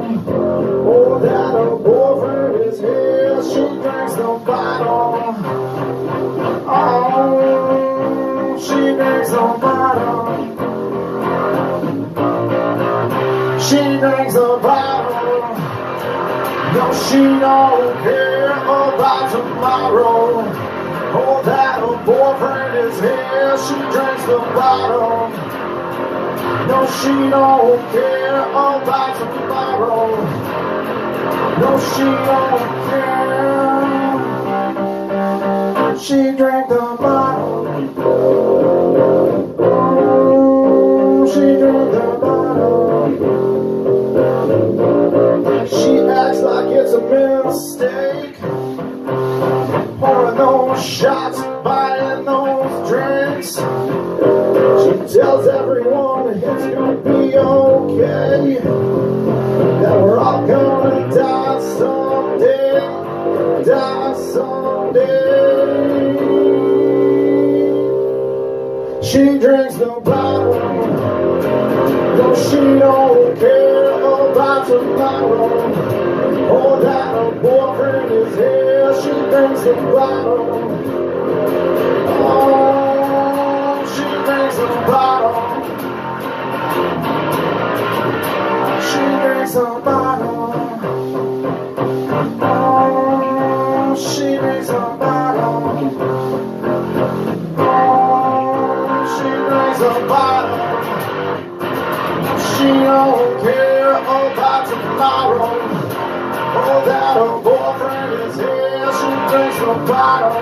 Or that her boyfriend is here. She drinks the bottle. Oh, she drinks the bottle. She drinks the bottle. No, she don't care about tomorrow. Oh, that her boyfriend is here. She drinks the bottle. No, she don't care about tomorrow. No, she don't care. She drank the bottle. Oh, she drank the bottle. She acts like it's a mistake. Pouring those shots, buying tells everyone it's gonna be okay. That we're all gonna die someday. Die someday. She drinks the bottle. No, she don't care about tomorrow. Oh, that her boyfriend is here. She drinks the bottle. Drinks the bottle. Oh, she drinks the bottle. Oh, she drinks the bottle. She don't care about tomorrow. Oh, that her boyfriend is here. She drinks the bottle.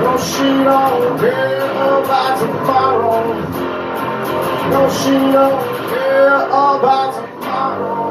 No, she don't care about tomorrow. No, she don't care about tomorrow. tomorrow.